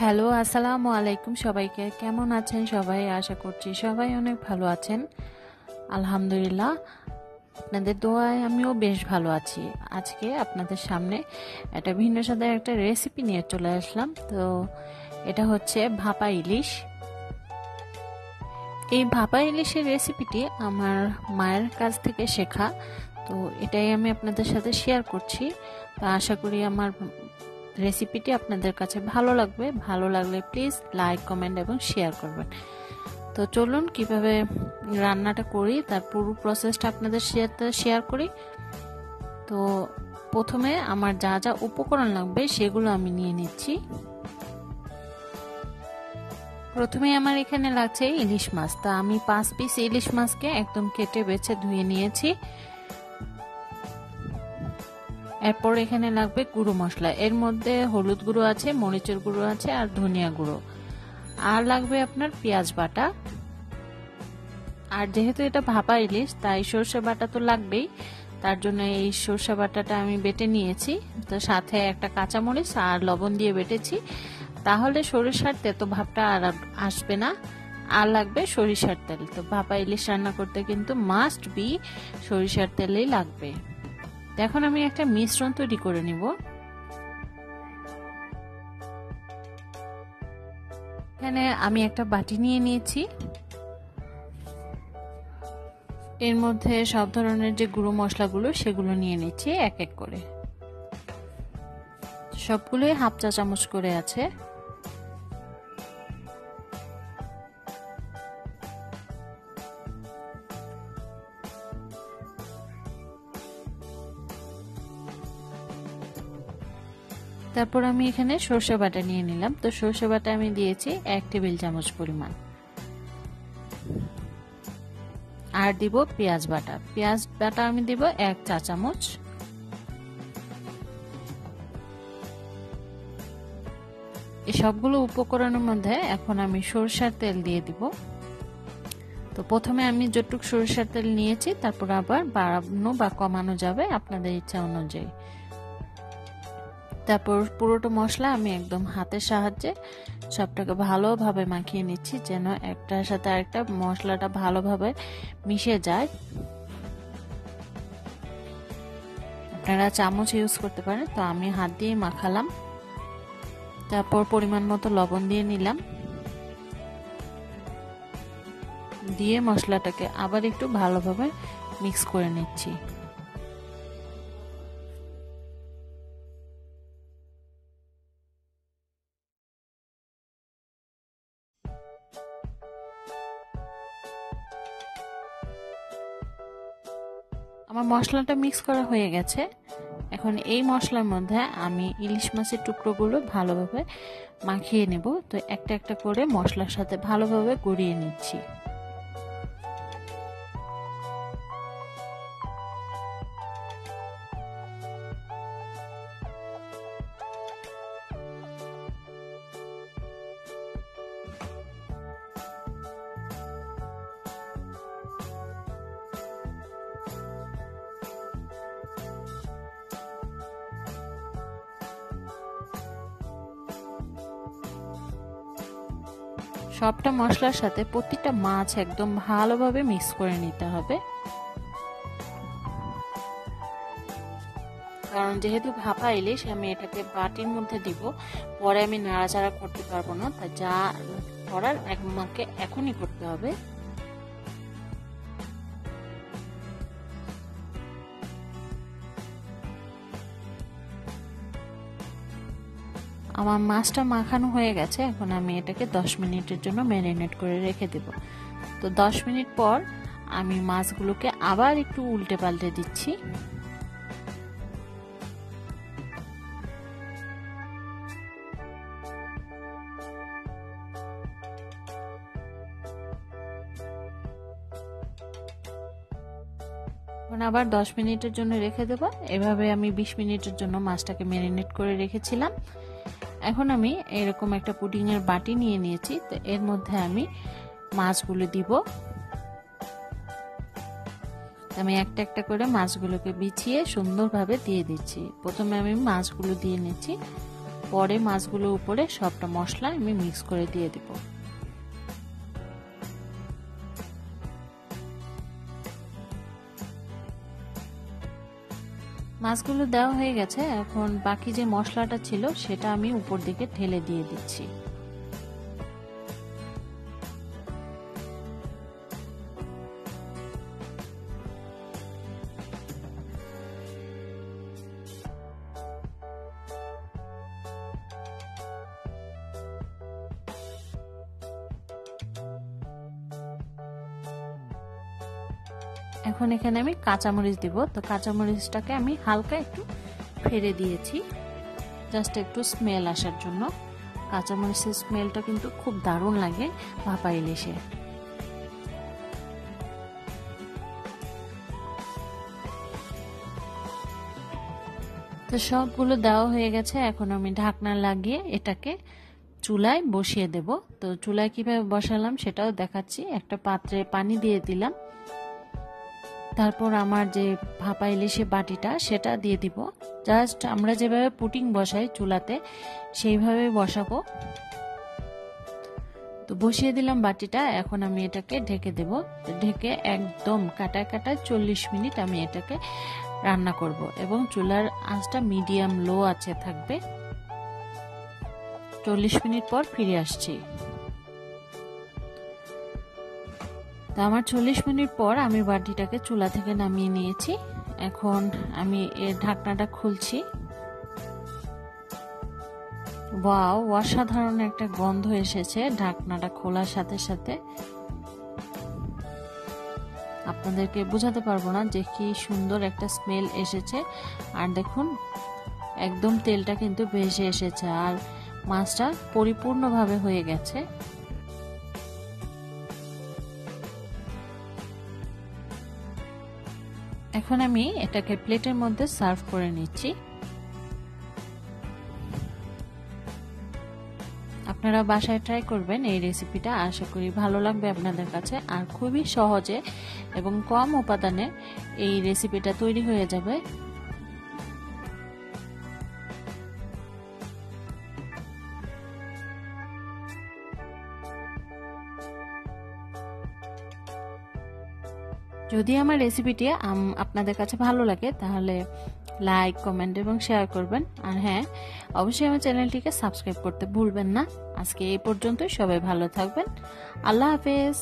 Hello, আসসালামু আলাইকুম সবাইকে। কেমন আছেন সবাই? আশা করছি সবাই অনেক ভালো আছেন। আলহামদুলিল্লাহ, আপনাদের দোয়ায় আমিও বেশ ভালো আছি। আজকে আপনাদের সামনে একটা ভিন্ন সাথে একটা রেসিপি নিয়ে চলে আসলাম। তো এটা হচ্ছে ভাপা ইলিশ। এই ভাপা ইলিশের রেসিপিটি আমার মায়ের কাছ থেকে শেখা। তো এটাই আমি আপনাদের সাথে শেয়ার করছি। তো আশা করি আমার রেসিপিটি আপনাদের কাছে ভালো লাগবে, ভালো লাগলে প্লিজ লাইক, কমেন্ট এবং শেয়ার করবেন। তো চলুন কীভাবে রান্নাটা করি, তার পুরো প্রসেসটা আপনাদের সাথে শেয়ার করি। তো প্রথমে আমার যা যা উপকরণ লাগবে সেগুলো আমি নিয়ে নিচ্ছি। প্রথমে আমার এখানে লাগছে ইলিশ মাছ। তা আমি পাঁচ পিস ইলিশ মাছকে একদম কেটে বেছে ধুয়ে নিয়েছি। এরপর এখানে লাগবে গুঁড়ো মশলা। এর মধ্যে হলুদ গুঁড়ো আছে, মরিচের গুঁড়ো আছে আর ধনিয়া গুঁড়ো। আর লাগবে আপনার পেঁয়াজ বাটা। আর যেহেতু এটা ভাপা ইলিশ, তাই সর্ষে বাটা তো লাগবেই। তার জন্য এই সর্ষে বাটাটা আমি বেটে নিয়েছি। তো সাথে একটা কাঁচামরিচ আর লবণ দিয়ে বেটেছি। তাহলে সরিষার তেতো ভাবটা আর আসবে না। আর লাগবে সরিষার তেল। তো ভাপা ইলিশ রান্না করতে কিন্তু মাস্ট বি সরিষার তেলেই লাগবে। এখন আমি একটা মিশ্রণ তৈরি করে নিব। এখানে আমি একটা বাটি নিয়ে নিয়েছি। এর মধ্যে সব ধরনের যে গুঁড়ো মশলাগুলো, সেগুলো নিয়ে নিচ্ছি এক এক করে। সবগুলোই হাফ চা চামচ করে আছে। তারপর আমি এখানে সর্ষে বাটা নিয়ে নিলাম। তো সর্ষে বাটা আমি দিয়েছি এক টেবিল চামচ পরিমাণ। আর দিব পেঁয়াজ বাটা। পেঁয়াজ বাটা আমি দিব এক চা চামচ। সবগুলো উপকরণের মধ্যে এখন আমি সরষার তেল দিয়ে দিব। তো প্রথমে আমি যতটুক সরষার তেল নিয়েছি, তারপর আবার বাড়ানো বা কমানো যাবে আপনাদের ইচ্ছা অনুযায়ী। তারপর পুরোটা মশলা আমি একদম হাতের সাহায্যে সবটাকে ভালোভাবে মাখিয়ে নিচ্ছি, যেন একটার সাথে আরেকটা মশলাটা ভালোভাবে মিশে যায়। আপনারা চামচ ইউজ করতে পারেন, তো আমি হাত দিয়ে মাখালাম। তারপর পরিমাণ মতো লবণ দিয়ে নিলাম। দিয়ে মশলাটাকে আবার একটু ভালোভাবে মিক্স করে নিচ্ছি। আমার মশলাটা মিক্স করা হয়ে গেছে। এখন এই মশলার মধ্যে আমি ইলিশ মাছের টুকরোগুলো ভালোভাবে মাখিয়ে নেব। তো একটা একটা করে মশলার সাথে ভালোভাবে গড়িয়ে নিচ্ছি। সবটা মশলার সাথে প্রতিটা মাছ একদম ভালোভাবে মিক্স করে নিতে হবে। কারণ যেহেতু ভাপা ইলিশ, আমি এটাকে বাটির মধ্যে দিব। পরে আমি নাড়াচাড়া করতে পারব না, তা যা করার এক মাকে এখনই করতে হবে। আমার মাছটা মাখানো হয়ে গেছে, এখন আমি এটাকে 10 মিনিটের জন্য ম্যারিনেট করে রেখে দেব। তো 10 মিনিট পর আমি মাছগুলোকে আবার একটু উল্টে পাল্টে দিচ্ছি। আবার 10 মিনিটের জন্য রেখে দেবো। এভাবে আমি 20 মিনিটের জন্য মাছটাকে ম্যারিনেট করে রেখেছিলাম। এখন আমি এরকম একটা পুডিংয়ের বাটি নিয়ে নিয়েছি। তো এর মধ্যে আমি মাছগুলো দিব। আমি একটা একটা করে মাছগুলোকে বিছিয়ে সুন্দরভাবে দিয়ে দিচ্ছি। প্রথমে আমি মাছগুলো দিয়ে নিচ্ছি। পরে মাছগুলোর উপরে সবটা মশলা আমি মিক্স করে দিয়ে দিব। মাছগুলো দেওয়া হয়ে গেছে। এখন বাকি যে মশলাটা ছিল, সেটা আমি উপর দিকে ঠেলে দিয়ে দিচ্ছি। এখন এখানে আমি কাঁচামরিচ দিব। তো কাঁচামরিচটাকে আমি হালকা একটু ফেরে দিয়েছি। জাস্ট একটু স্মেল আসার জন্য। কাঁচামরিচের স্মেলটা কিন্তু খুব দারুণ লাগে ভাপা ইলিশে। তো সবগুলো দেওয়া হয়ে গেছে। এখন আমি ঢাকনা লাগিয়ে এটাকে চুলায় বসিয়ে দেব। তো চুলায় কীভাবে বসালাম সেটাও দেখাচ্ছি। একটা পাত্রে পানি দিয়ে দিলাম। তারপর আমার যে ভাপা ইলিশে বাটিটা, সেটা দিয়ে দিব। জাস্ট আমরা যেভাবে পুটিং বসাই চুলাতে, সেইভাবে বসাবো। তো বসিয়ে দিলাম বাটিটা, এখন আমি এটাকে ঢেকে দেব। ঢেকে একদম কাটায় কাটায় চল্লিশ মিনিট আমি এটাকে রান্না করব এবং চুলার আঁচটা মিডিয়াম লো আছে থাকবে। চল্লিশ মিনিট পর ফিরে আসছি। তো আমার চল্লিশ মিনিট পর আমি বাটিটাকে চুলা থেকে নামিয়ে নিয়েছি। এখন আমি এর ঢাকনাটা খুলছি। ওয়াও, অসাধারণ একটা গন্ধ এসেছে ঢাকনাটা খোলার সাথে সাথে। আপনাদেরকে বোঝাতে পারব না যে কি সুন্দর একটা স্মেল এসেছে। আর দেখুন, একদম তেলটা কিন্তু ভেসে এসেছে। আর মাছটা পরিপূর্ণভাবে হয়ে গেছে। এখন আমি এটাকে প্লেটের মধ্যে সার্ভ করে নিচ্ছি। আপনারা বাসায় ট্রাই করবেন এই রেসিপিটা। আশা করি ভালো লাগবে আপনাদের কাছে। আর খুবই সহজে এবং কম উপাদানে এই রেসিপিটা তৈরি হয়ে যাবে। যদি আমার রেসিপিটি আপনাদের কাছে ভালো লাগে, তাহলে লাইক কমেন্ট এবং শেয়ার করবেন। আর হ্যাঁ অবশ্যই আমার চ্যানেলটিকে সাবস্ক্রাইব করতে ভুলবেন না। আজকে এই পর্যন্তই, সবাই ভালো থাকবেন। আল্লাহ হাফেজ।